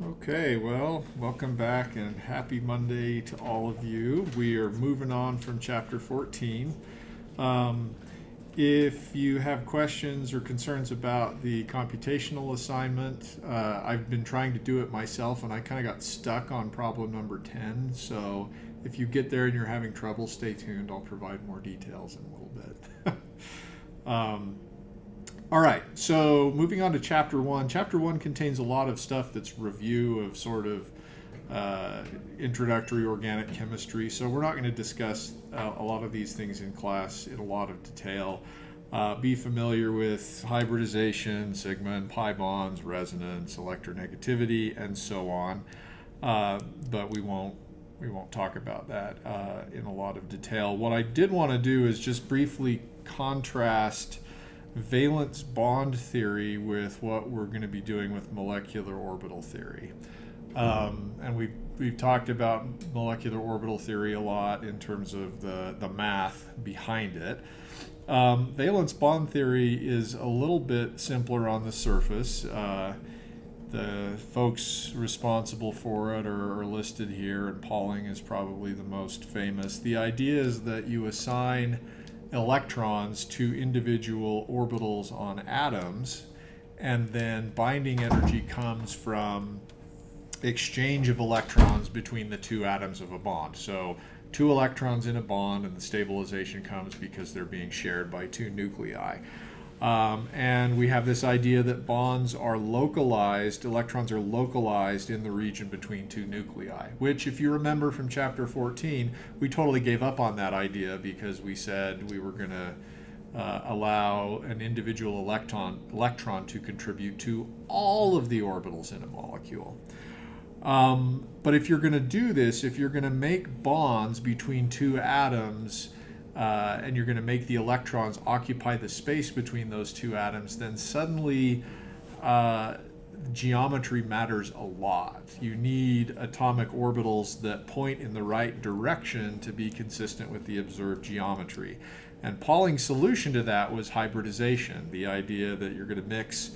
Okay, well, welcome back and happy Monday to all of you. We are moving on from chapter 14. Um, if you have questions or concerns about the computational assignment, uh, I've been trying to do it myself and I kind of got stuck on problem number 10. So if you get there and you're having trouble, stay tuned. I'll provide more details in a little bit. um, all right, so moving on to chapter one. Chapter one contains a lot of stuff that's review of sort of uh, introductory organic chemistry. So we're not going to discuss uh, a lot of these things in class in a lot of detail. Uh, be familiar with hybridization, sigma and pi bonds, resonance, electronegativity, and so on. Uh, but we won't we won't talk about that uh, in a lot of detail. What I did want to do is just briefly contrast valence bond theory with what we're going to be doing with molecular orbital theory. Um, and we've, we've talked about molecular orbital theory a lot in terms of the, the math behind it. Um, valence bond theory is a little bit simpler on the surface. Uh, the folks responsible for it are, are, listed here, and Pauling is probably the most famous. The idea is that you assign electrons to individual orbitals on atoms, and then binding energy comes from exchange of electrons between the two atoms of a bond. So two electrons in a bond, and the stabilization comes because they're being shared by two nuclei. Um, and we have this idea that bonds are localized, electrons are localized in the region between two nuclei, which, if you remember from chapter 14, we totally gave up on that idea because we said we were going to uh, allow an individual electron, electron to contribute to all of the orbitals in a molecule. Um, but if you're going to do this, if you're going to make bonds between two atoms, uh, and you're going to make the electrons occupy the space between those two atoms, then suddenly uh, geometry matters a lot. You need atomic orbitals that point in the right direction to be consistent with the observed geometry. And Pauling's solution to that was hybridization, the idea that you're going to mix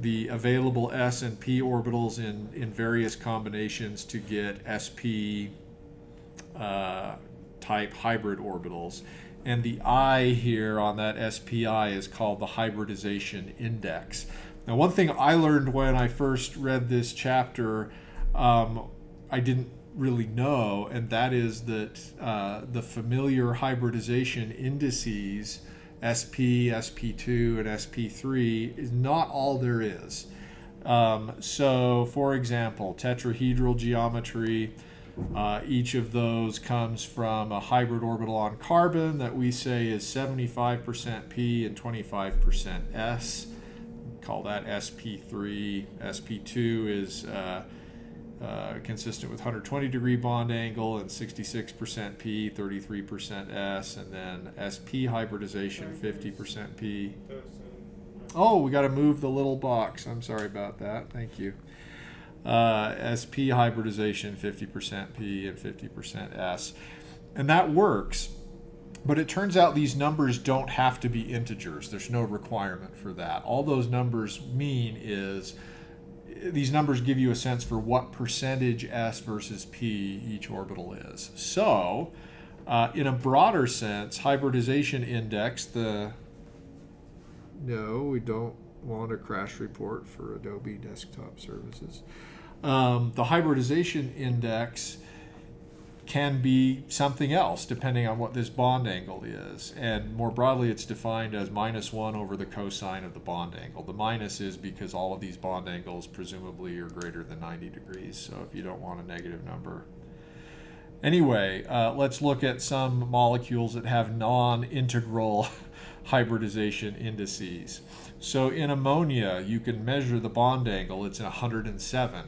the available s and p orbitals in, in various combinations to get sp uh, type hybrid orbitals. And the I here on that SPI is called the hybridization index. Now, one thing I learned when I first read this chapter, um, I didn't really know, and that is that uh, the familiar hybridization indices, SP, SP2, and SP3, is not all there is. Um, so, for example, tetrahedral geometry, uh, each of those comes from a hybrid orbital on carbon that we say is 75% P and 25% S. call that SP3. SP2 is uh, uh, consistent with 120 degree bond angle and 66% P, 33% S, and then SP hybridization 50% P. Oh, we got to move the little box. I'm sorry about that. Thank you uh, hybridization, 50% P and 50% S. And that works. But it turns out these numbers don't have to be integers. There's no requirement for that. All those numbers mean is these numbers give you a sense for what percentage S versus P each orbital is. So, uh, in a broader sense, hybridization index, the no, we don't want a crash report for Adobe desktop services. Um, the hybridization index can be something else depending on what this bond angle is. And more broadly, it's defined as minus 1 over the cosine of the bond angle. The minus is because all of these bond angles presumably are greater than 90 degrees, so if you don't want a negative number. Anyway, uh, let's look at some molecules that have non-integral hybridization indices. So in ammonia, you can measure the bond angle. It's 107.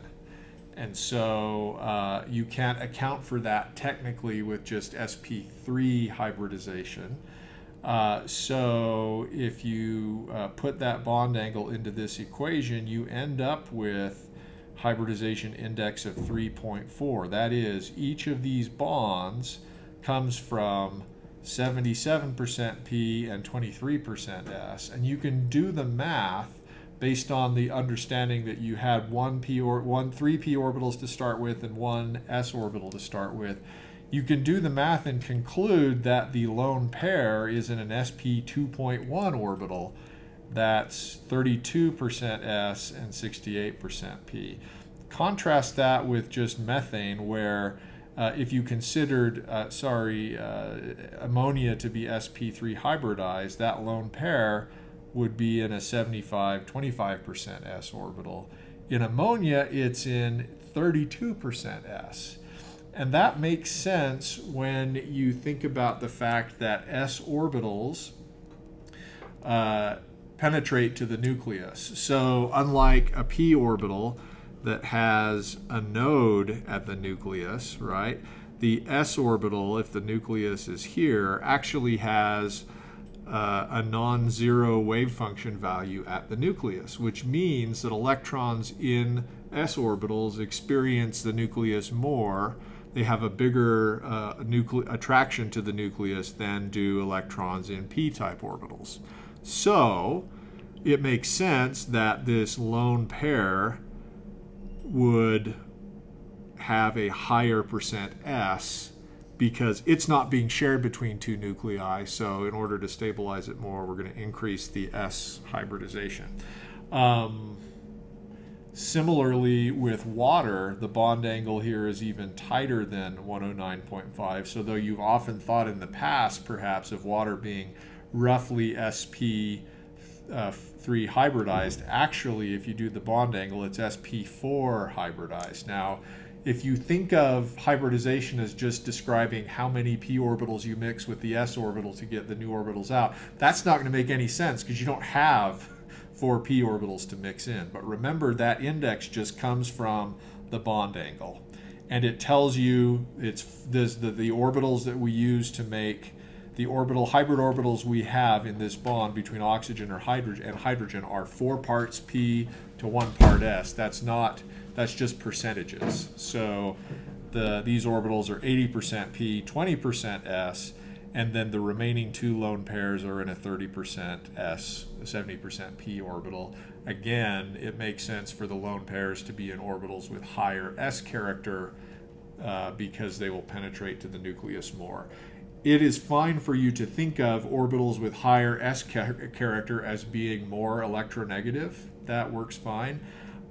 And so uh, you can't account for that technically with just sp3 hybridization. Uh, so if you uh, put that bond angle into this equation, you end up with hybridization index of 3.4. That is, each of these bonds comes from 77% P and 23% S. And you can do the math based on the understanding that you had one p or one three p orbitals to start with and one s orbital to start with. You can do the math and conclude that the lone pair is in an sp 2.1 orbital. That's 32% s and 68% p. Contrast that with just methane where uh, if you considered, uh, sorry, uh, ammonia to be sp3 hybridized, that lone pair would be in a 75 25% s orbital. In ammonia, it's in 32% s. And that makes sense when you think about the fact that s orbitals uh, penetrate to the nucleus. So, unlike a p orbital, that has a node at the nucleus, right? The s orbital, if the nucleus is here, actually has uh, a non-zero wave function value at the nucleus, which means that electrons in s orbitals experience the nucleus more. They have a bigger uh, attraction to the nucleus than do electrons in p-type orbitals. So it makes sense that this lone pair would have a higher percent S because it's not being shared between two nuclei. So in order to stabilize it more, we're going to increase the S hybridization. Um, similarly, with water, the bond angle here is even tighter than 109.5. So though you've often thought in the past, perhaps, of water being roughly SP uh, 3 hybridized. Actually, if you do the bond angle, it's sp4 hybridized. Now, if you think of hybridization as just describing how many p orbitals you mix with the s orbital to get the new orbitals out, that's not going to make any sense because you don't have four p orbitals to mix in. But remember that index just comes from the bond angle. And it tells you it's this, the, the orbitals that we use to make the orbital hybrid orbitals we have in this bond between oxygen or hydrogen and hydrogen are four parts p to one part s. That's not that's just percentages. So the these orbitals are 80% p, 20% s, and then the remaining two lone pairs are in a 30% s, 70% p orbital. Again, it makes sense for the lone pairs to be in orbitals with higher s character uh, because they will penetrate to the nucleus more it is fine for you to think of orbitals with higher S character as being more electronegative. That works fine.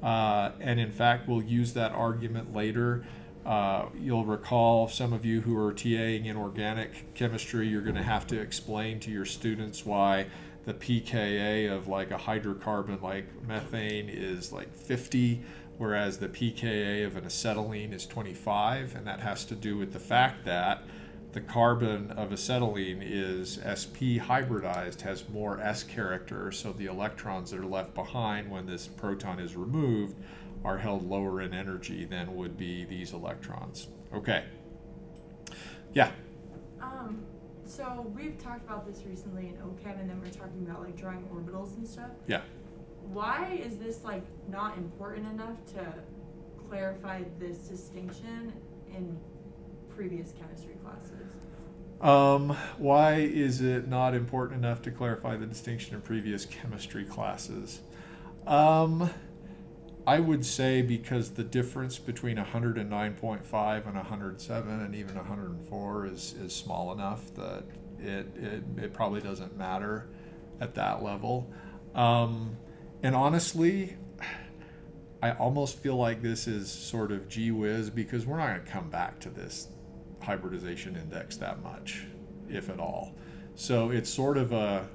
Uh, and in fact, we'll use that argument later. Uh, you'll recall some of you who are TAing in organic chemistry, you're going to have to explain to your students why the pKa of like a hydrocarbon like methane is like 50, whereas the pKa of an acetylene is 25. And that has to do with the fact that the carbon of acetylene is sp hybridized, has more s character, so the electrons that are left behind when this proton is removed are held lower in energy than would be these electrons. Okay. Yeah. Um, so we've talked about this recently in OCHEM, and then we're talking about like drawing orbitals and stuff. Yeah. Why is this like not important enough to clarify this distinction in previous chemistry classes? Um, why is it not important enough to clarify the distinction in previous chemistry classes? Um, I would say because the difference between 109.5 and 107 and even 104 is, is small enough that it, it, it probably doesn't matter at that level. Um, and honestly, I almost feel like this is sort of gee whiz because we're not going to come back to this hybridization index that much, if at all. So it's sort of a,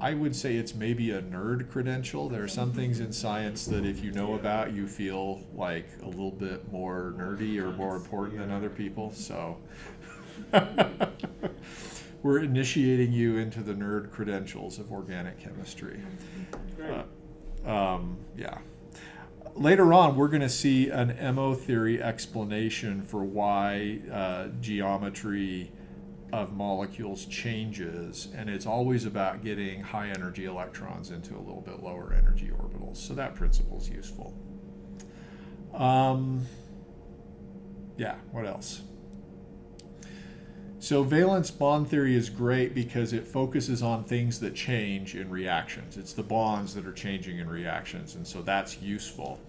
I would say it's maybe a nerd credential. There are some things in science that if you know about, you feel like a little bit more nerdy or more important than other people. So we're initiating you into the nerd credentials of organic chemistry. Uh, um, yeah later on, we're going to see an MO theory explanation for why uh, geometry of molecules changes, and it's always about getting high energy electrons into a little bit lower energy orbitals. So that principle is useful. Um, yeah, what else? So valence bond theory is great because it focuses on things that change in reactions. It's the bonds that are changing in reactions, and so that's useful.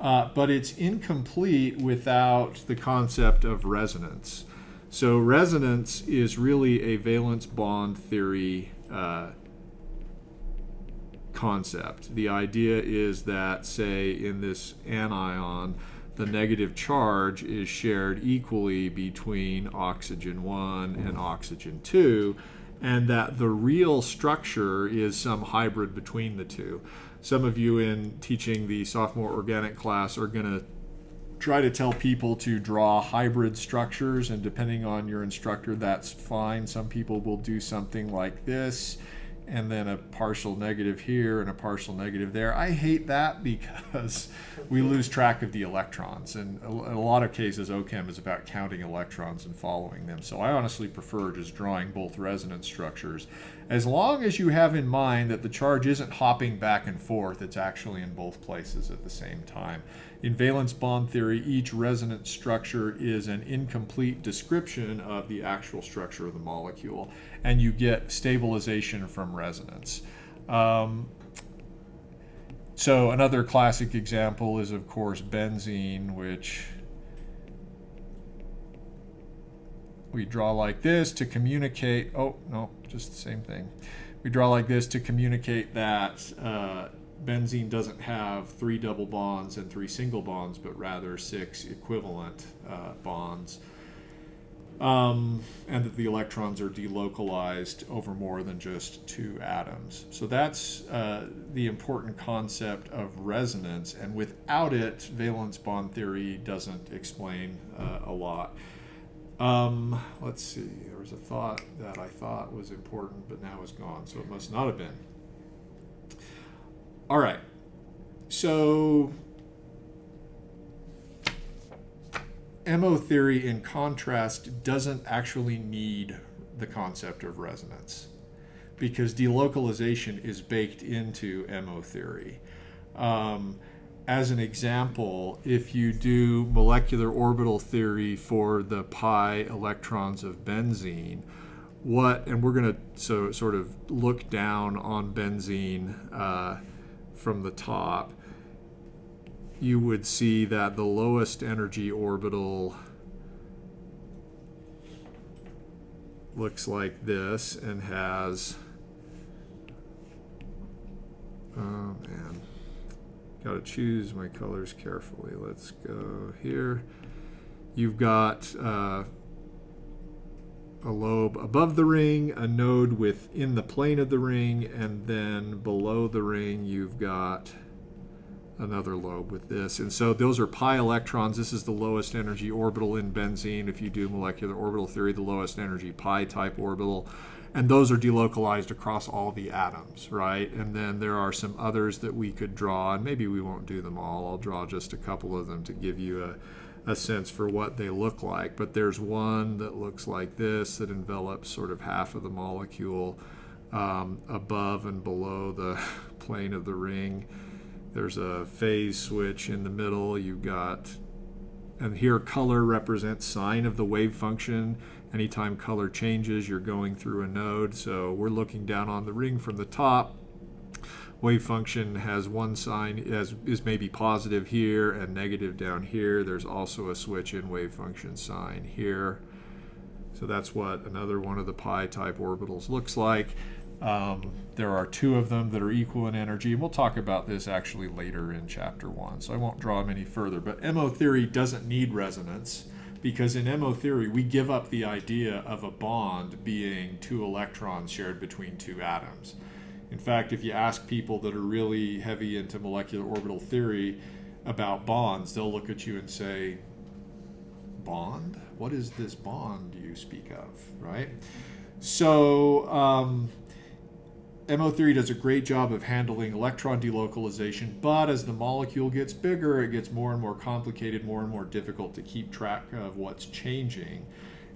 Uh, but it's incomplete without the concept of resonance. So resonance is really a valence bond theory uh, concept. The idea is that, say, in this anion, the negative charge is shared equally between oxygen 1 and oxygen 2, and that the real structure is some hybrid between the two. Some of you in teaching the sophomore organic class are going to try to tell people to draw hybrid structures, and depending on your instructor, that's fine. Some people will do something like this and then a partial negative here and a partial negative there. I hate that because we lose track of the electrons. And in a lot of cases, OCHEM is about counting electrons and following them. So I honestly prefer just drawing both resonance structures. As long as you have in mind that the charge isn't hopping back and forth, it's actually in both places at the same time. In valence bond theory, each resonance structure is an incomplete description of the actual structure of the molecule, and you get stabilization from resonance. Um, so another classic example is, of course, benzene, which we draw like this to communicate. Oh, no, just the same thing. We draw like this to communicate that uh, benzene doesn't have three double bonds and three single bonds, but rather six equivalent uh, bonds. Um, and that the electrons are delocalized over more than just two atoms. So that's uh, the important concept of resonance, and without it, valence bond theory doesn't explain uh, a lot. Um, let's see, there was a thought that I thought was important, but now is gone, so it must not have been. All right. So MO theory, in contrast, doesn't actually need the concept of resonance because delocalization is baked into MO theory. Um, as an example, if you do molecular orbital theory for the pi electrons of benzene, what, and we're going to so sort of look down on benzene uh, from the top, you would see that the lowest energy orbital looks like this and has oh man got to choose my colors carefully. Let's go here. You've got uh, a lobe above the ring, a node within the plane of the ring, and then below the ring you've got another lobe with this. And so those are pi electrons. This is the lowest energy orbital in benzene. If you do molecular orbital theory, the lowest energy pi type orbital. And those are delocalized across all the atoms, right? And then there are some others that we could draw, and maybe we won't do them all. I'll draw just a couple of them to give you a a sense for what they look like. But there's one that looks like this that envelops sort of half of the molecule um, above and below the plane of the ring. There's a phase switch in the middle. You've got, and here color represents sign of the wave function. Anytime color changes, you're going through a node. So we're looking down on the ring from the top wave function has one sign as is maybe positive here and negative down here. There's also a switch in wave function sign here. So that's what another one of the pi type orbitals looks like. Um, there are two of them that are equal in energy, and we'll talk about this actually later in chapter one, so I won't draw them any further. But MO theory doesn't need resonance because in MO theory, we give up the idea of a bond being two electrons shared between two atoms. In fact, if you ask people that are really heavy into molecular orbital theory about bonds, they'll look at you and say, Bond? What is this bond you speak of, right? So, um, MO theory does a great job of handling electron delocalization, but as the molecule gets bigger, it gets more and more complicated, more and more difficult to keep track of what's changing.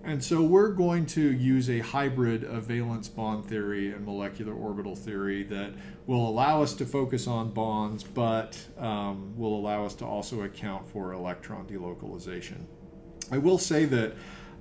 And so we're going to use a hybrid of valence bond theory and molecular orbital theory that will allow us to focus on bonds, but um, will allow us to also account for electron delocalization. I will say that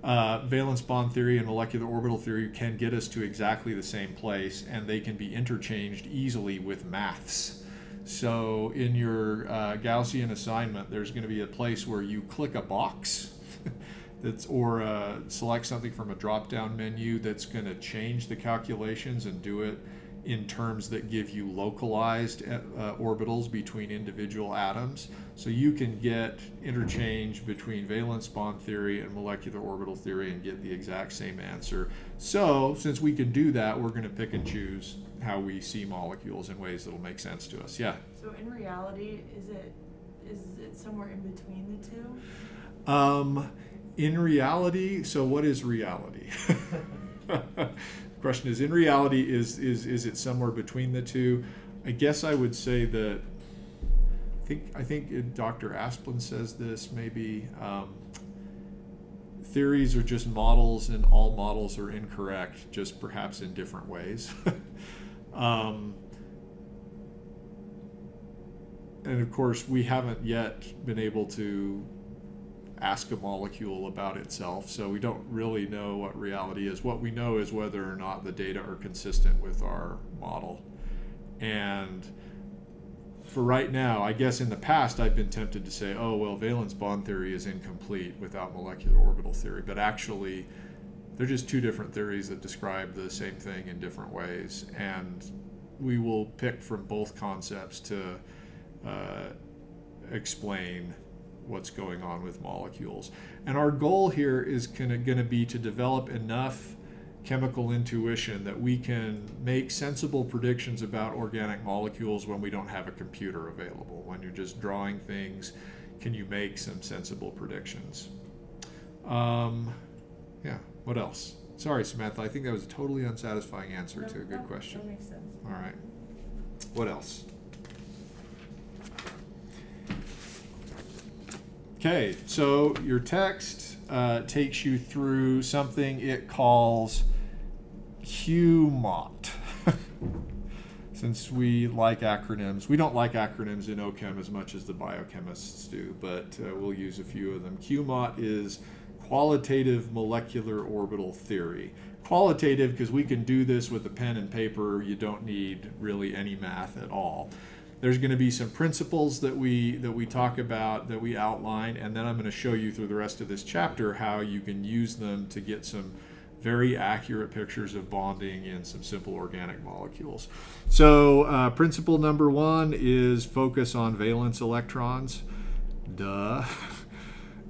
uh, valence bond theory and molecular orbital theory can get us to exactly the same place, and they can be interchanged easily with maths. So in your uh, Gaussian assignment, there's going to be a place where you click a box that's or uh, select something from a drop-down menu that's going to change the calculations and do it in terms that give you localized uh, orbitals between individual atoms. So you can get interchange between valence bond theory and molecular orbital theory and get the exact same answer. So since we can do that, we're going to pick and choose how we see molecules in ways that'll make sense to us. Yeah. So in reality, is it is it somewhere in between the two? Um, in reality, so what is reality? question is in reality is is is it somewhere between the two i guess i would say that i think i think dr Asplin says this maybe um, theories are just models and all models are incorrect just perhaps in different ways um, and of course we haven't yet been able to ask a molecule about itself. So we don't really know what reality is. What we know is whether or not the data are consistent with our model. And for right now, I guess in the past I've been tempted to say, oh, well, valence bond theory is incomplete without molecular orbital theory. But actually, they're just two different theories that describe the same thing in different ways. And we will pick from both concepts to uh, explain what's going on with molecules. And our goal here is going to be to develop enough chemical intuition that we can make sensible predictions about organic molecules when we don't have a computer available. When you're just drawing things, can you make some sensible predictions? Um, yeah, what else? Sorry, Samantha, I think that was a totally unsatisfying answer No, to a good no, question. That makes sense. All right. What else? Okay, so your text uh, takes you through something it calls QMOT. Since we like acronyms, we don't like acronyms in OChem as much as the biochemists do, but uh, we'll use a few of them. QMOT is qualitative molecular orbital theory. Qualitative because we can do this with a pen and paper. You don't need really any math at all. There's going to be some principles that we that we talk about that we outline, and then I'm going to show you through the rest of this chapter how you can use them to get some very accurate pictures of bonding in some simple organic molecules. So uh, principle number one is focus on valence electrons. Duh.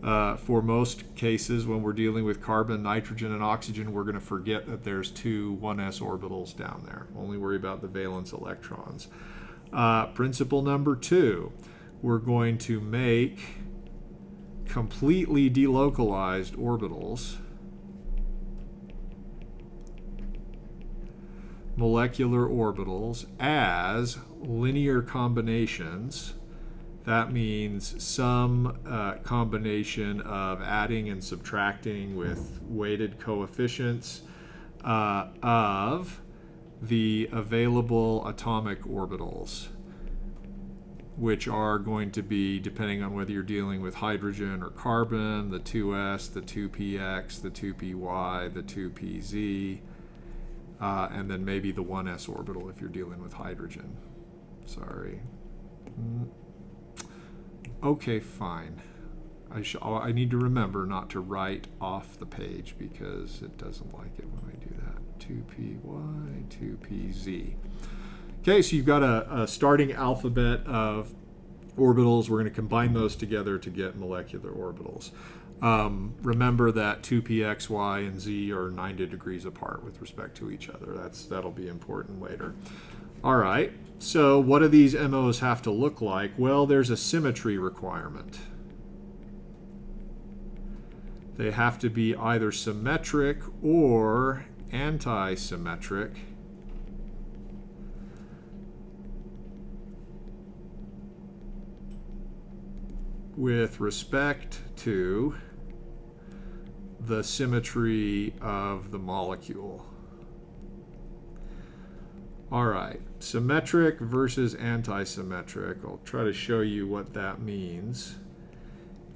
Uh, for most cases, when we're dealing with carbon, nitrogen, and oxygen, we're going to forget that there's two 1s orbitals down there. Only worry about the valence electrons. Uh, principle number two, we're going to make completely delocalized orbitals molecular orbitals as linear combinations. That means some uh, combination of adding and subtracting with weighted coefficients uh, of the available atomic orbitals, which are going to be, depending on whether you're dealing with hydrogen or carbon, the 2s, the 2px, the 2py, the 2pz, uh, and then maybe the 1s orbital if you're dealing with hydrogen. Sorry. Mm. Okay, fine. I, I need to remember not to write off the page because it doesn't like it when. 2py, 2pz. Okay, so you've got a, a starting alphabet of orbitals. We're going to combine those together to get molecular orbitals. Um, remember that 2p, y, and z are 90 degrees apart with respect to each other. That's That'll be important later. All right, so what do these MOs have to look like? Well, there's a symmetry requirement. They have to be either symmetric or anti-symmetric with respect to the symmetry of the molecule. All right, symmetric versus anti-symmetric. I'll try to show you what that means.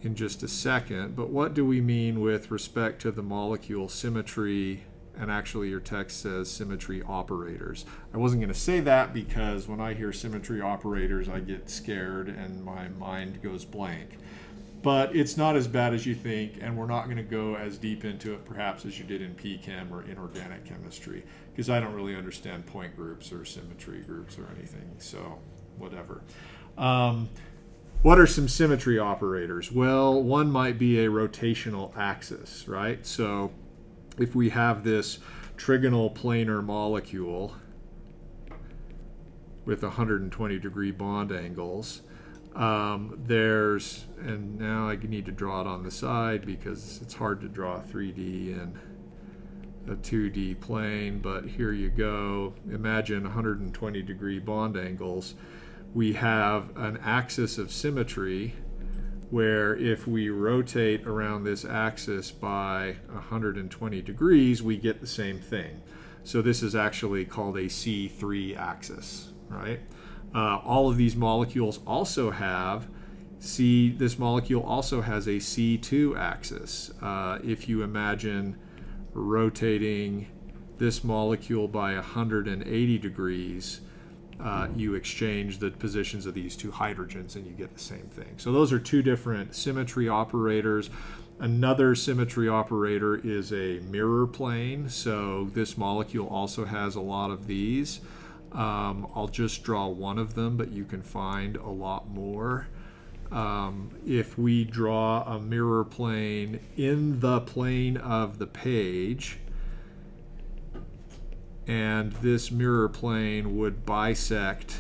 in just a second. But what do we mean with respect to the molecule symmetry? And actually, your text says symmetry operators. I wasn't going to say that because when I hear symmetry operators, I get scared and my mind goes blank. But it's not as bad as you think, and we're not going to go as deep into it perhaps as you did in PChem or inorganic chemistry because I don't really understand point groups or symmetry groups or anything. So, whatever. Um, what are some symmetry operators? Well, one might be a rotational axis, right? So if we have this trigonal planar molecule with 120 degree bond angles, um, there's, and now I need to draw it on the side because it's hard to draw 3D in a 2D plane, but here you go. Imagine 120 degree bond angles we have an axis of symmetry where if we rotate around this axis by 120 degrees, we get the same thing. So this is actually called a C3 axis, right? Uh, all of these molecules also have C, this molecule also has a C2 axis. Uh, if you imagine rotating this molecule by 180 degrees, uh, you exchange the positions of these two hydrogens and you get the same thing. So those are two different symmetry operators. Another symmetry operator is a mirror plane. So this molecule also has a lot of these. Um, I'll just draw one of them, but you can find a lot more. Um, if we draw a mirror plane in the plane of the page, and this mirror plane would bisect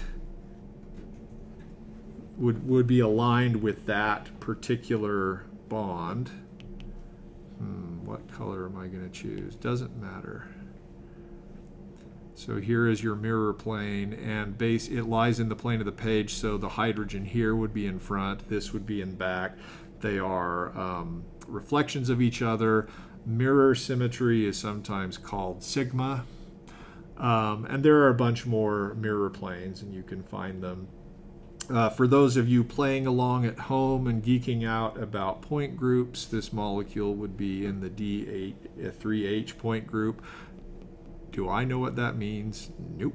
would would be aligned with that particular bond. Hmm, what color am I going to choose? Doesn't matter. So here is your mirror plane, and base it lies in the plane of the page. So the hydrogen here would be in front, this would be in back. They are um, reflections of each other. Mirror symmetry is sometimes called sigma. Um, and there are a bunch more mirror planes, and you can find them. Uh, for those of you playing along at home and geeking out about point groups, this molecule would be in the D8, 3H uh, point group. Do I know what that means? Nope.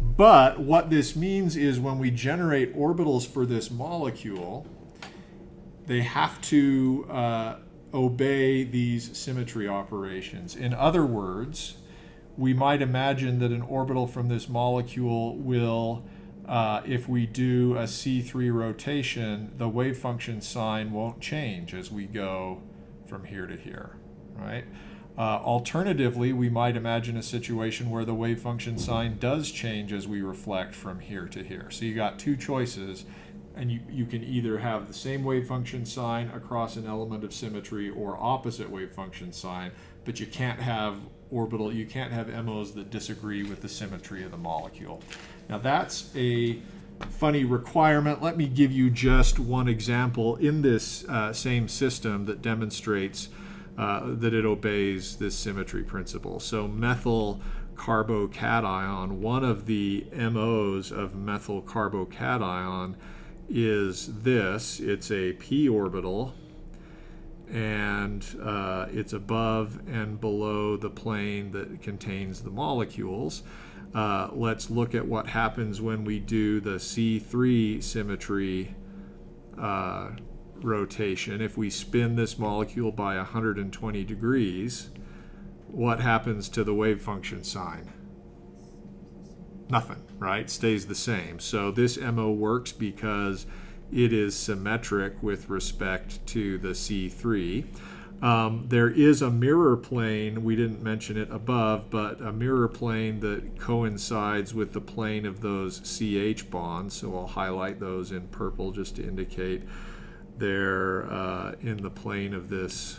But what this means is when we generate orbitals for this molecule, they have to uh, obey these symmetry operations. In other words, we might imagine that an orbital from this molecule will, uh, if we do a C3 rotation, the wave function sign won't change as we go from here to here, right? Uh, alternatively, we might imagine a situation where the wave function sign does change as we reflect from here to here. So you got two choices, and you, you can either have the same wave function sign across an element of symmetry or opposite wave function sign, but you can't have orbital, you can't have MOs that disagree with the symmetry of the molecule. Now that's a funny requirement. Let me give you just one example in this uh, same system that demonstrates uh, that it obeys this symmetry principle. So methyl carbocation, one of the MOs of methyl carbocation is this. It's a p orbital and uh, it's above and below the plane that contains the molecules. Uh, let's look at what happens when we do the C3 symmetry uh, rotation. If we spin this molecule by 120 degrees, what happens to the wave function sign? Nothing, right? Stays the same. So this MO works because it is symmetric with respect to the C3. Um, there is a mirror plane, we didn't mention it above, but a mirror plane that coincides with the plane of those CH bonds. So I'll highlight those in purple just to indicate they're uh, in the plane of this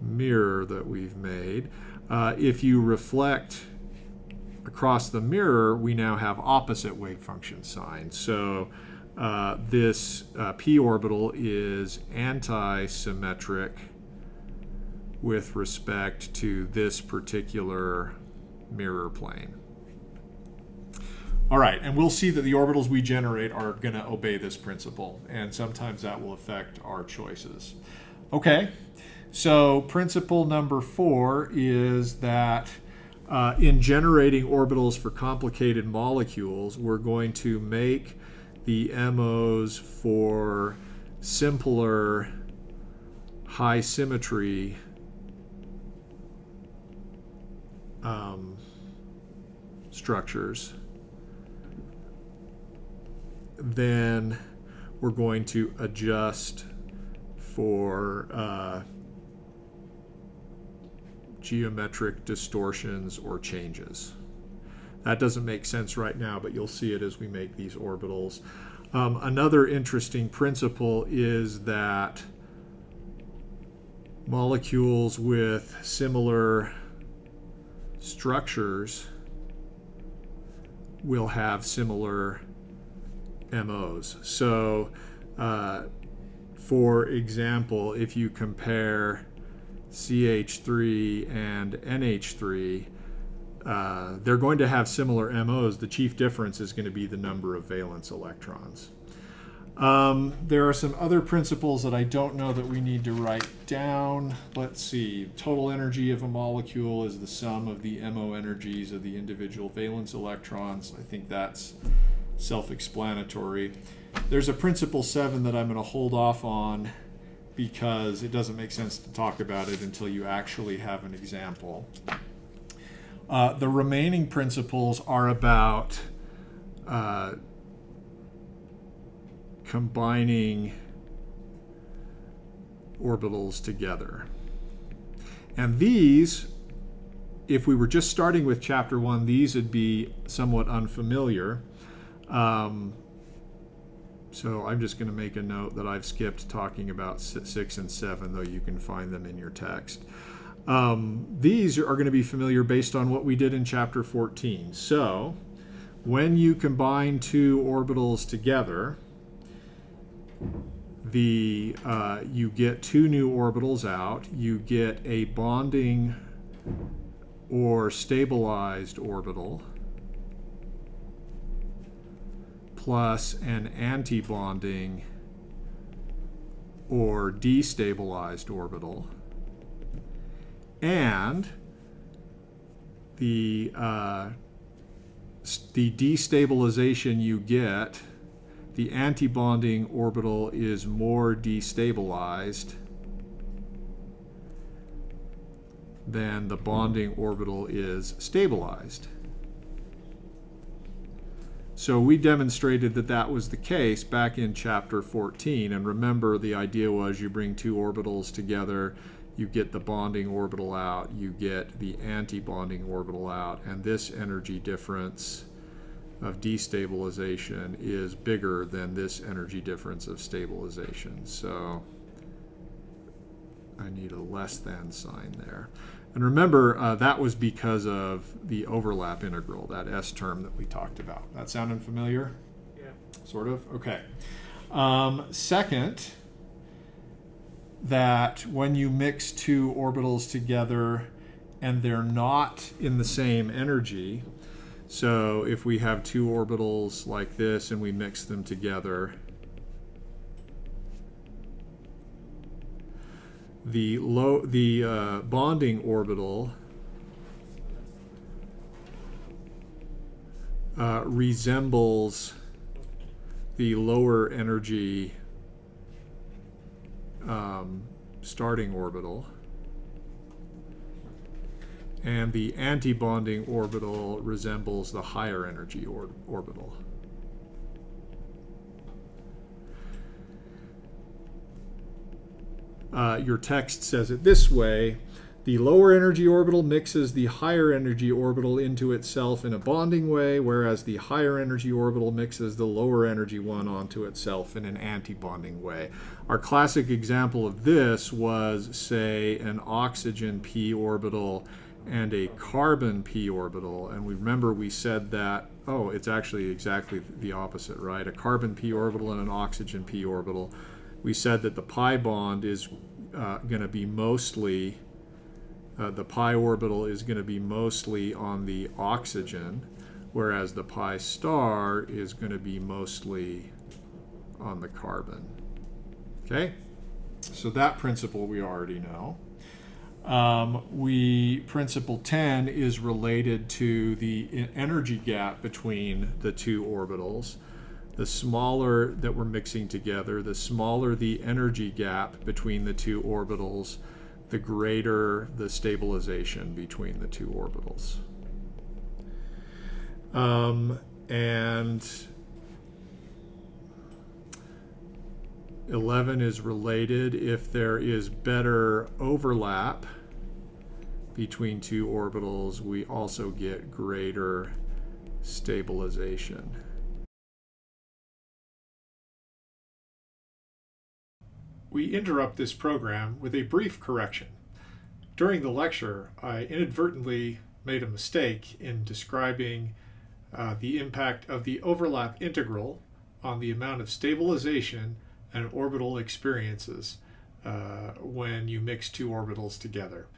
mirror that we've made. Uh, if you reflect across the mirror, we now have opposite wave function signs. So uh, this uh, p orbital is anti-symmetric with respect to this particular mirror plane. All right, and we'll see that the orbitals we generate are going to obey this principle, and sometimes that will affect our choices. Okay, so principle number four is that uh, in generating orbitals for complicated molecules, we're going to make the MOs for simpler high symmetry um, structures, then we're going to adjust for uh, geometric distortions or changes. That doesn't make sense right now, but you'll see it as we make these orbitals. Um, another interesting principle is that molecules with similar structures will have similar MOs. So, uh, for example, if you compare CH3 and NH3, uh, they're going to have similar MOs. The chief difference is going to be the number of valence electrons. Um, there are some other principles that I don't know that we need to write down. Let's see. Total energy of a molecule is the sum of the MO energies of the individual valence electrons. I think that's self-explanatory. There's a principle seven that I'm going to hold off on because it doesn't make sense to talk about it until you actually have an example. Uh, the remaining principles are about uh, combining orbitals together. And these, if we were just starting with chapter one, these would be somewhat unfamiliar. Um, so I'm just going to make a note that I've skipped talking about six and seven, though you can find them in your text. Um, these are going to be familiar based on what we did in chapter 14. So when you combine two orbitals together, the uh, you get two new orbitals out. You get a bonding or stabilized orbital plus an antibonding or destabilized orbital. And the, uh, the destabilization you get, the antibonding orbital is more destabilized than the bonding orbital is stabilized. So we demonstrated that that was the case back in chapter 14. And remember, the idea was you bring two orbitals together, you get the bonding orbital out, you get the anti-bonding orbital out, and this energy difference of destabilization is bigger than this energy difference of stabilization. So I need a less than sign there. And remember, uh, that was because of the overlap integral, that S term that we talked about. That sounding familiar? Yeah. Sort of? Okay. Um, second, that when you mix two orbitals together and they're not in the same energy, so if we have two orbitals like this and we mix them together, the low the uh, bonding orbital uh, resembles the lower energy um, starting orbital and the anti-bonding orbital resembles the higher energy or orbital. Uh, your text says it this way the lower energy orbital mixes the higher energy orbital into itself in a bonding way, whereas the higher energy orbital mixes the lower energy one onto itself in an anti-bonding way. Our classic example of this was, say, an oxygen p orbital and a carbon p orbital. And we remember we said that, oh, it's actually exactly the opposite, right? A carbon p orbital and an oxygen p orbital we said that the pi bond is uh, going to be mostly, uh, the pi orbital is going to be mostly on the oxygen, whereas the pi star is going to be mostly on the carbon. Okay? So that principle we already know. Um, we principle 10 is related to the energy gap between the two orbitals. The smaller that we're mixing together, the smaller the energy gap between the two orbitals, the greater the stabilization between the two orbitals. Um, and 11 is related if there is better overlap between two orbitals, we also get greater stabilization. We interrupt this program with a brief correction. During the lecture, I inadvertently made a mistake in describing uh, the impact of the overlap integral on the amount of stabilization and orbital experiences uh, when you mix two orbitals together.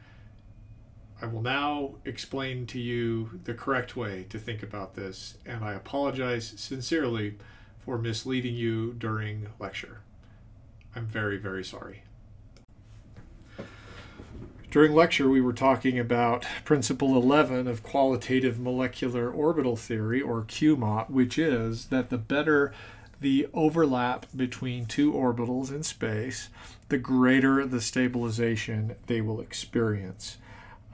I will now explain to you the correct way to think about this, and I apologize sincerely for misleading you during lecture. I'm very, very sorry. During lecture, we were talking about Principle 11 of Qualitative Molecular Orbital Theory, or QMOT, which is that the better the overlap between two orbitals in space, the greater the stabilization they will experience.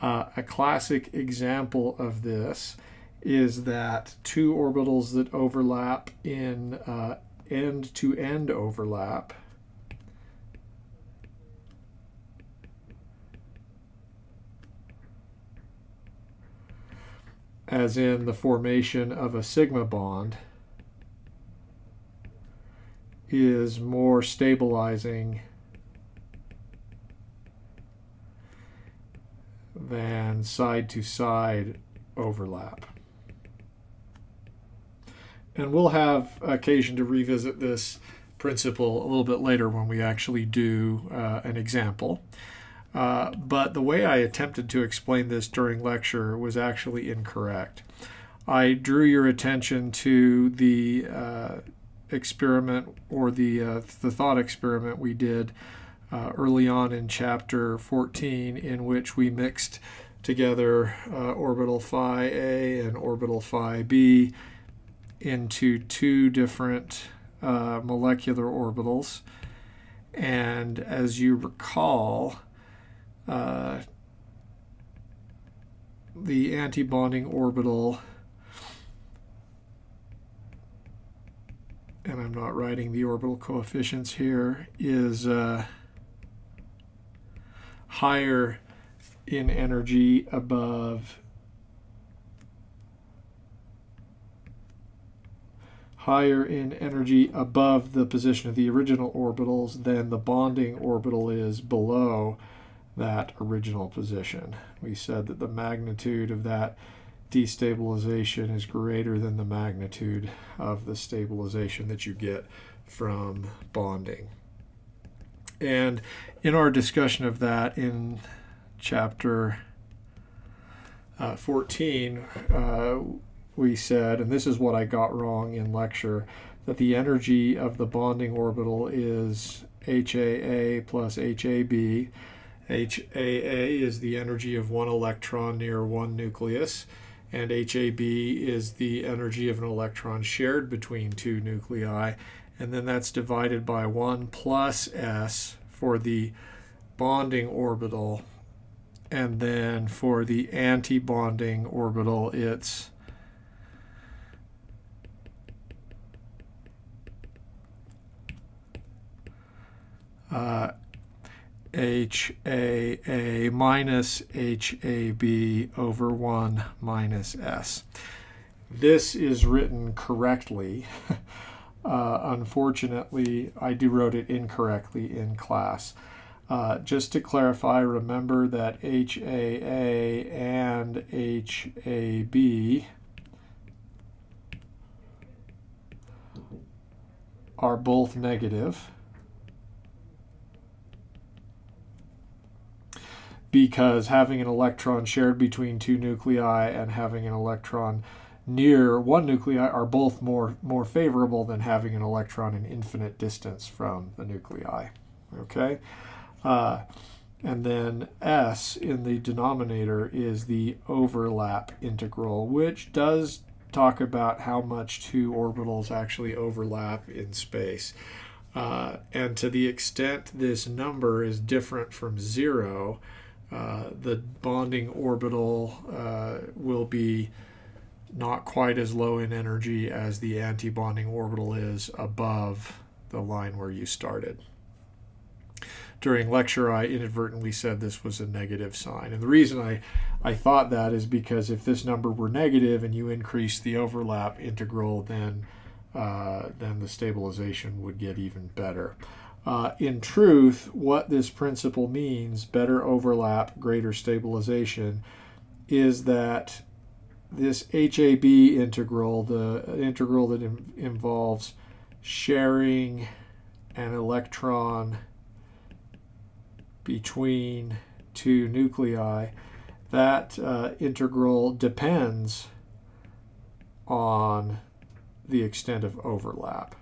Uh, a classic example of this is that two orbitals that overlap in end to end overlap as in the formation of a sigma bond, is more stabilizing than side to side overlap. And we'll have occasion to revisit this principle a little bit later when we actually do uh, an example. Uh, but the way I attempted to explain this during lecture was actually incorrect. I drew your attention to the uh, experiment or the, uh, the thought experiment we did uh, early on in chapter 14, in which we mixed together uh, orbital phi A and orbital phi B into two different uh, molecular orbitals. And as you recall, uh, the antibonding orbital, and I'm not writing the orbital coefficients here, is uh, higher in energy above higher in energy above the position of the original orbitals than the bonding orbital is below that original position. We said that the magnitude of that destabilization is greater than the magnitude of the stabilization that you get from bonding. And in our discussion of that in chapter uh, 14, uh, we said, and this is what I got wrong in lecture, that the energy of the bonding orbital is HAA plus HAB HAA is the energy of one electron near one nucleus, and HAB is the energy of an electron shared between two nuclei, and then that's divided by 1 plus S for the bonding orbital, and then for the anti-bonding orbital, it's uh, HAA minus HAB over 1 minus S. This is written correctly. uh, unfortunately, I do wrote it incorrectly in class. Uh, just to clarify, remember that HAA and HAB are both negative. Because having an electron shared between two nuclei and having an electron near one nuclei are both more more favorable than having an electron an infinite distance from the nuclei. Okay, uh, and then s in the denominator is the overlap integral, which does talk about how much two orbitals actually overlap in space. Uh, and to the extent this number is different from zero, uh, the bonding orbital uh, will be not quite as low in energy as the antibonding orbital is above the line where you started. During lecture, I inadvertently said this was a negative sign. And the reason I, I thought that is because if this number were negative and you increase the overlap integral, then, uh, then the stabilization would get even better. Uh, in truth, what this principle means, better overlap, greater stabilization, is that this HAB integral, the integral that Im- involves sharing an electron between two nuclei, that uh, integral depends on the extent of overlap,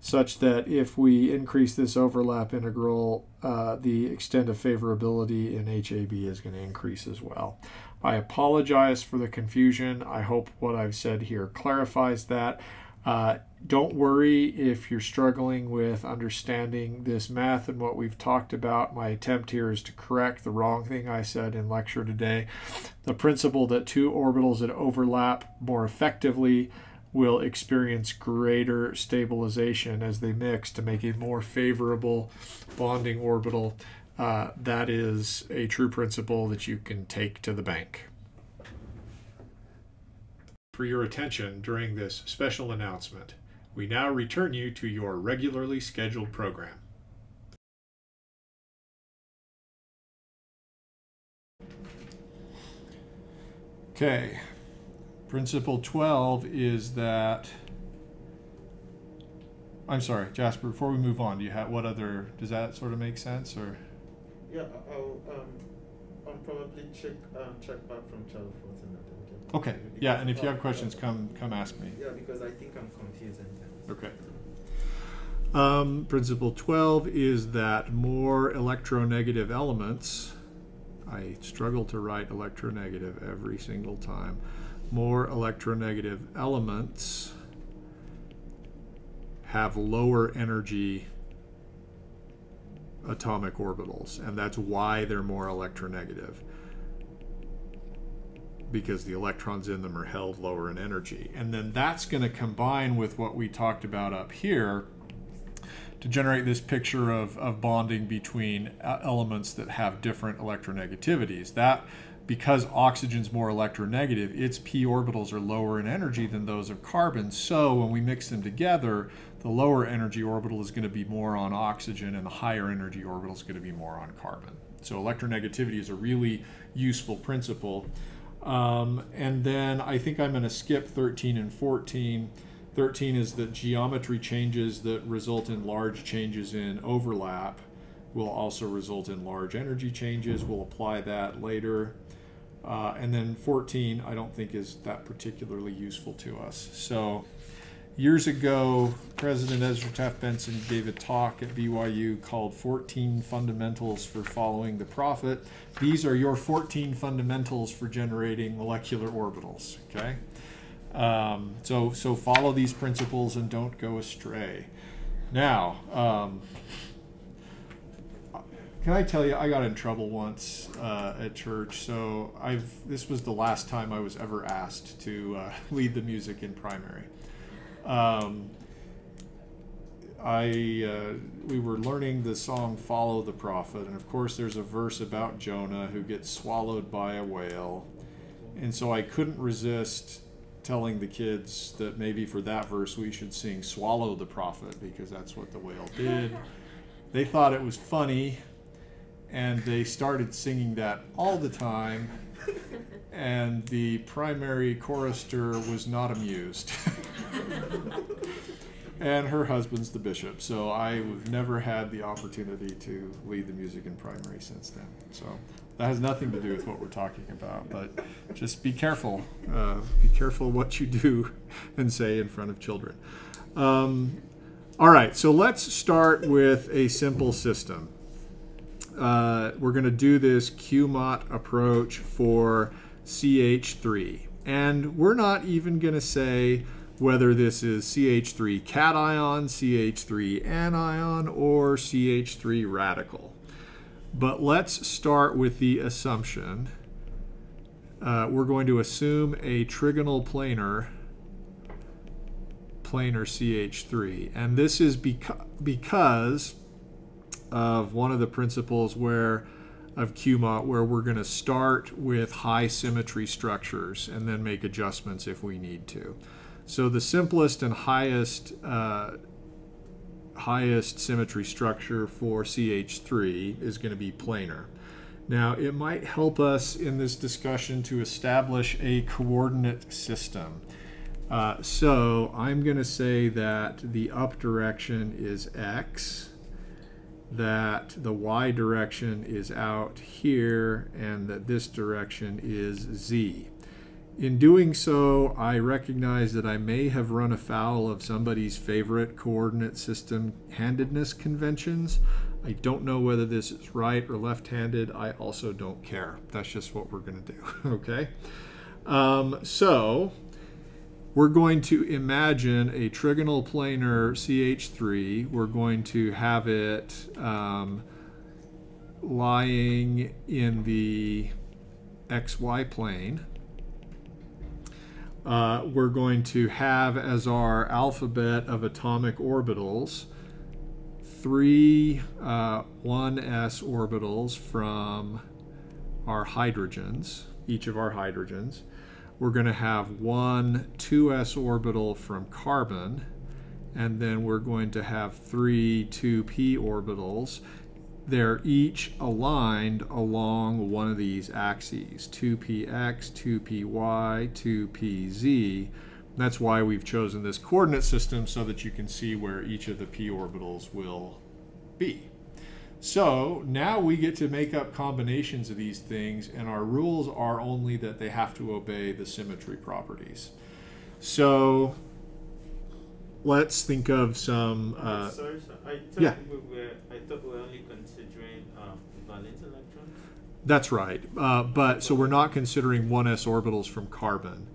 such that if we increase this overlap integral, uh, the extent of favorability in HAB is going to increase as well. I apologize for the confusion. I hope what I've said here clarifies that. Uh, don't worry if you're struggling with understanding this math and what we've talked about. My attempt here is to correct the wrong thing I said in lecture today. The principle that two orbitals that overlap more effectively will experience greater stabilization as they mix to make a more favorable bonding orbital uh, that is a true principle that you can take to the bank. For your attention during this special announcement, we now return you to your regularly scheduled program. Okay, principle 12 is that I'm sorry, Jasper, before we move on, do you have what other does that sort of make sense or yeah, I'll, um, I'll probably check, um, check back from and attempt. Okay, Because, yeah, and if you have questions, uh, come come ask me. Yeah, because I think I'm confused. Okay. Um, principle 12 is that more electronegative elements, I struggle to write electronegative every single time, more electronegative elements have lower energy atomic orbitals, and that's why they're more electronegative. Because the electrons in them are held lower in energy. And then that's going to combine with what we talked about up here to generate this picture of, of bonding between uh, elements that have different electronegativities. That because oxygen's more electronegative, its p orbitals are lower in energy than those of carbon. So when we mix them together, the lower energy orbital is going to be more on oxygen and the higher energy orbital is going to be more on carbon. So electronegativity is a really useful principle. Um, and then I think I'm going to skip 13 and 14. 13 is that geometry changes that result in large changes in overlap will also result in large energy changes. We'll apply that later. Uh, and then 14, I don't think is that particularly useful to us. So years ago, President Ezra Taft Benson gave a talk at BYU called 14 Fundamentals for Following the Prophet. These are your 14 fundamentals for generating molecular orbitals. Okay? Um, so, so follow these principles and don't go astray. Now, um, can I tell you, I got in trouble once uh, at church. So I've this was the last time I was ever asked to uh, lead the music in primary. Um, I uh, we were learning the song "Follow the Prophet," and of course, there's a verse about Jonah who gets swallowed by a whale, and so I couldn't resist telling the kids that maybe for that verse we should sing "Swallow the Prophet" because that's what the whale did. They thought it was funny, and they started singing that all the time. And the primary chorister was not amused. and her husband's the bishop. So I've never had the opportunity to lead the music in primary since then. So that has nothing to do with what we're talking about. But just be careful. Uh, be careful what you do and say in front of children. Um, all right, so let's start with a simple system. Uh, we're going to do this QMOT approach for CH3. And we're not even going to say whether this is CH3 cation, CH3 anion, or CH3 radical. But let's start with the assumption. Uh, we're going to assume a trigonal planar planar CH3. And this is beca because of one of the principles where of QMOT where we're going to start with high symmetry structures and then make adjustments if we need to. So the simplest and highest uh, highest symmetry structure for CH3 is going to be planar. Now it might help us in this discussion to establish a coordinate system. Uh, so I'm going to say that the up direction is x that the y direction is out here and that this direction is z. In doing so, I recognize that I may have run afoul of somebody's favorite coordinate system handedness conventions. I don't know whether this is right or left-handed. I also don't care. That's just what we're going to do, okay? Um, so we're going to imagine a trigonal planar CH3. We're going to have it um, lying in the xy plane. Uh, we're going to have as our alphabet of atomic orbitals three uh, 1s orbitals from our hydrogens, each of our hydrogens we're going to have one 2s orbital from carbon, and then we're going to have three 2p orbitals. They're each aligned along one of these axes, 2px, 2py, 2pz. That's why we've chosen this coordinate system so that you can see where each of the p orbitals will be. So now we get to make up combinations of these things, and our rules are only that they have to obey the symmetry properties. So let's think of some. Uh, sorry, sir. I thought yeah. we were. I thought we were only considering um, valence electrons. That's right. Uh, but so we're not considering 1s orbitals from carbon.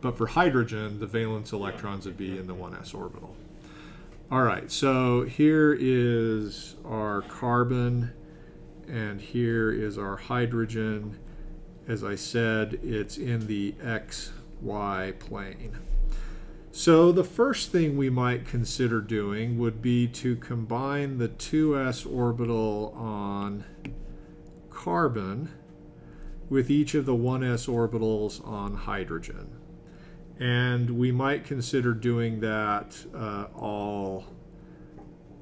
But for hydrogen, the valence electrons would be in the 1s orbital. All right, so here is our carbon, and here is our hydrogen. As I said, it's in the xy plane. So the first thing we might consider doing would be to combine the 2s orbital on carbon with each of the 1s orbitals on hydrogen. And we might consider doing that uh, all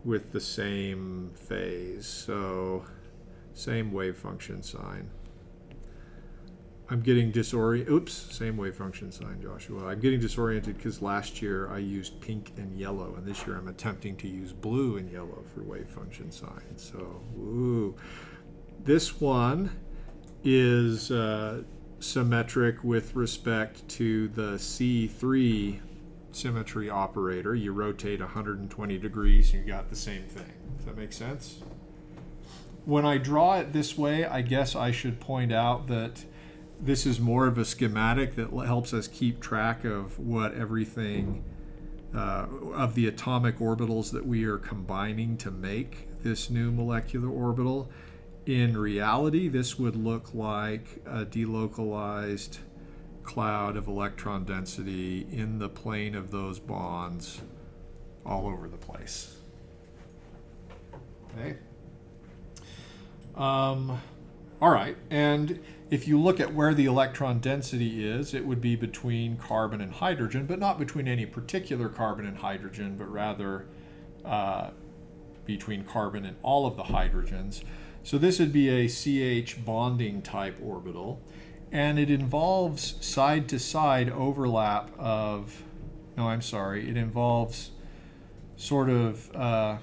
with the same phase. So same wave function sign. I'm getting disoriented. Oops, same wave function sign, Joshua. I'm getting disoriented because last year I used pink and yellow, and this year I'm attempting to use blue and yellow for wave function sign. So, ooh. This one is uh, symmetric with respect to the C3 symmetry operator. You rotate 120 degrees, and you got the same thing. Does that make sense? When I draw it this way, I guess I should point out that this is more of a schematic that helps us keep track of what everything uh, of the atomic orbitals that we are combining to make this new molecular orbital. In reality, this would look like a delocalized cloud of electron density in the plane of those bonds all over the place. Okay. Um, all right, and if you look at where the electron density is, it would be between carbon and hydrogen, but not between any particular carbon and hydrogen, but rather uh, between carbon and all of the hydrogens. So this would be a CH bonding type orbital, and it involves side to side overlap of, no, I'm sorry, it involves sort of uh,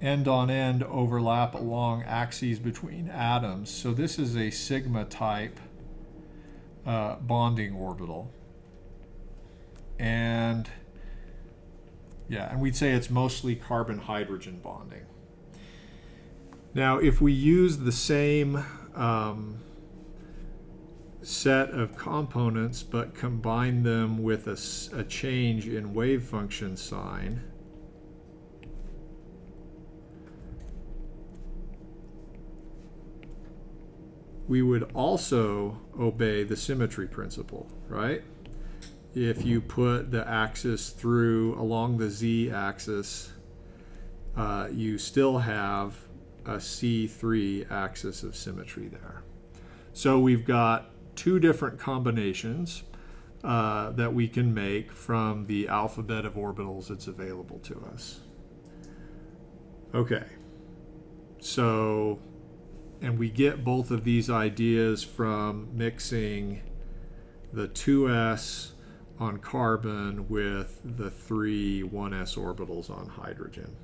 end on end overlap along axes between atoms. So this is a sigma type uh, bonding orbital. And yeah, and we'd say it's mostly carbon hydrogen bonding. Now, if we use the same um, set of components but combine them with a, a change in wave function sign, we would also obey the symmetry principle, right? If you put the axis through along the z axis, uh, you still have a C3 axis of symmetry there. So we've got two different combinations uh, that we can make from the alphabet of orbitals that's available to us. Okay, so, and we get both of these ideas from mixing the 2s on carbon with the three 1s orbitals on hydrogen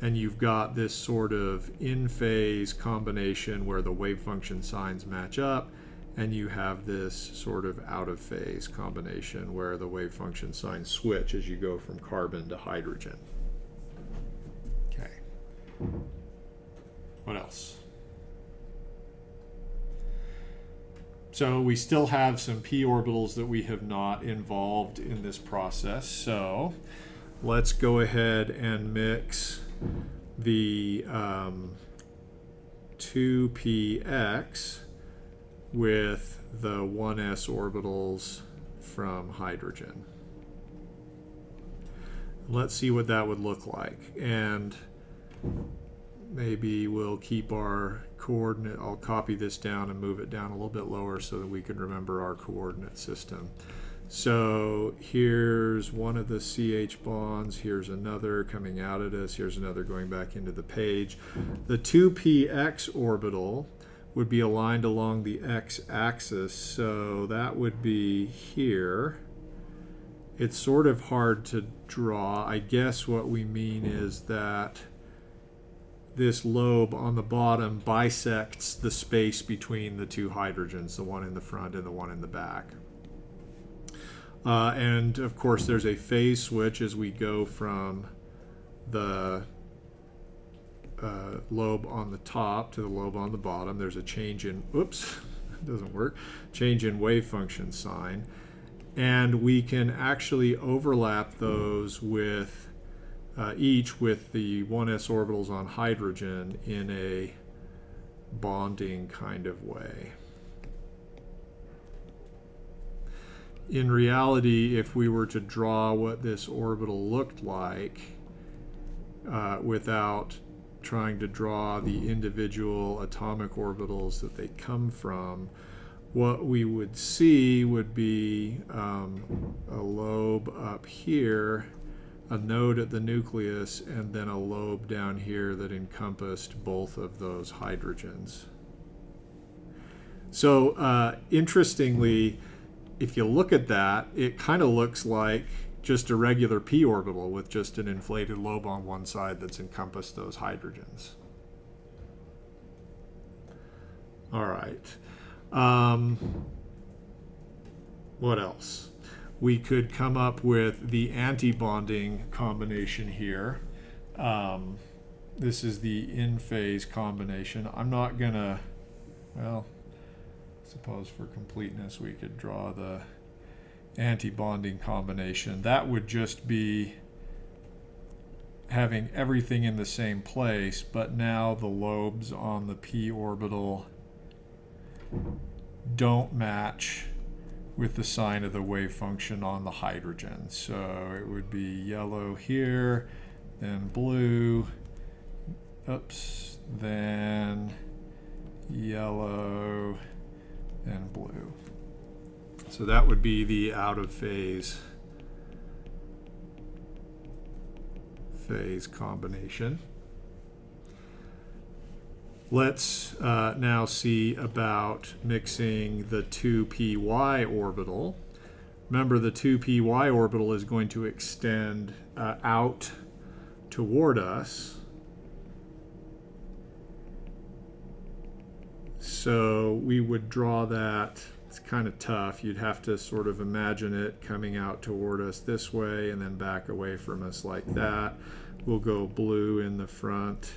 and you've got this sort of in phase combination where the wave function signs match up and you have this sort of out of phase combination where the wave function signs switch as you go from carbon to hydrogen. Okay. What else? So we still have some p orbitals that we have not involved in this process. So let's go ahead and mix the um, 2px with the 1s orbitals from hydrogen. Let's see what that would look like. And maybe we'll keep our coordinate, I'll copy this down and move it down a little bit lower so that we can remember our coordinate system. So here's one of the CH bonds, here's another coming out at us, here's another going back into the page. The 2px orbital would be aligned along the x-axis, so that would be here. It's sort of hard to draw. I guess what we mean is that this lobe on the bottom bisects the space between the two hydrogens, the one in the front and the one in the back. Uh, and of course, there's a phase switch as we go from the uh, lobe on the top to the lobe on the bottom. There's a change in, oops, doesn't work, change in wave function sign. And we can actually overlap those with uh, each with the 1s orbitals on hydrogen in a bonding kind of way. In reality, if we were to draw what this orbital looked like uh, without trying to draw the individual atomic orbitals that they come from, what we would see would be um, a lobe up here, a node at the nucleus, and then a lobe down here that encompassed both of those hydrogens. So uh, interestingly, if you look at that, it kind of looks like just a regular p orbital with just an inflated lobe on one side that's encompassed those hydrogens. All right. Um, what else? We could come up with the anti-bonding combination here. Um, this is the in-phase combination. I'm not gonna, well, suppose for completeness we could draw the anti-bonding combination. That would just be having everything in the same place, but now the lobes on the p orbital don't match with the sign of the wave function on the hydrogen. So it would be yellow here, then blue, oops, then yellow, and blue. So that would be the out of phase phase combination. Let's uh, now see about mixing the 2py orbital. Remember the 2py orbital is going to extend uh, out toward us. So we would draw that. It's kind of tough. You'd have to sort of imagine it coming out toward us this way and then back away from us like that. We'll go blue in the front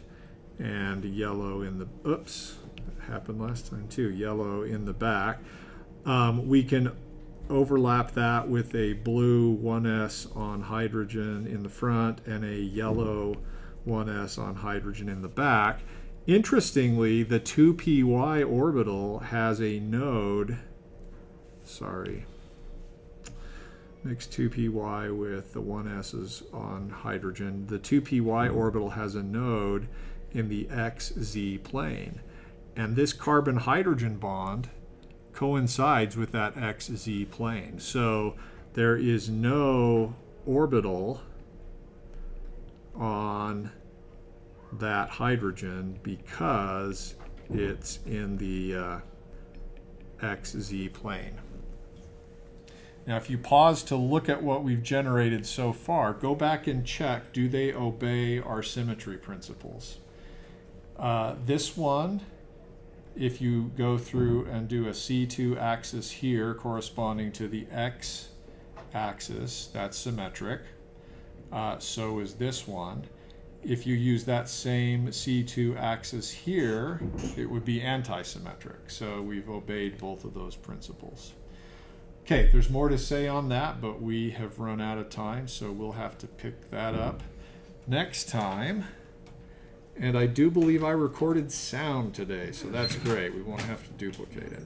and yellow in the. Oops, happened last time too. Yellow in the back. Um, we can overlap that with a blue 1s on hydrogen in the front and a yellow 1s on hydrogen in the back. Interestingly, the 2py orbital has a node, sorry, mix 2py with the 1s's on hydrogen. The 2py mm-hmm. orbital has a node in the xz plane. And this carbon hydrogen bond coincides with that xz plane. So there is no orbital on that hydrogen because it's in the uh, xz plane. Now, if you pause to look at what we've generated so far, go back and check do they obey our symmetry principles? Uh, this one, if you go through and do a C2 axis here corresponding to the X axis, that's symmetric. Uh, so is this one. If you use that same C2 axis here, it would be anti-symmetric. So we've obeyed both of those principles. Okay, there's more to say on that, but we have run out of time, so we'll have to pick that up next time. And I do believe I recorded sound today, so that's great. We won't have to duplicate it.